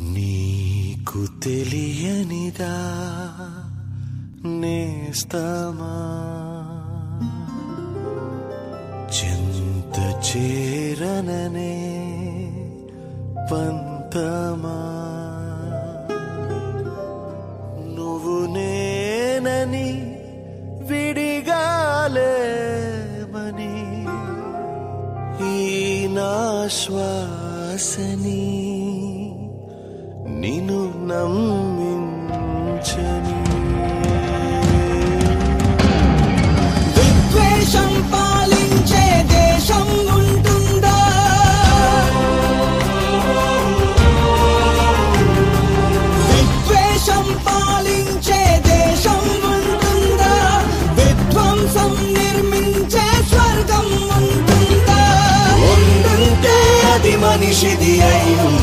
నీకు తెలియనిదా నేస్తమా? చింత చేరననే పంతమా? నువ్వు నేనని విడిగాలేమని? ఈ నా శ్వాసనీ నిను నమ్మించని. మనిషిది అయి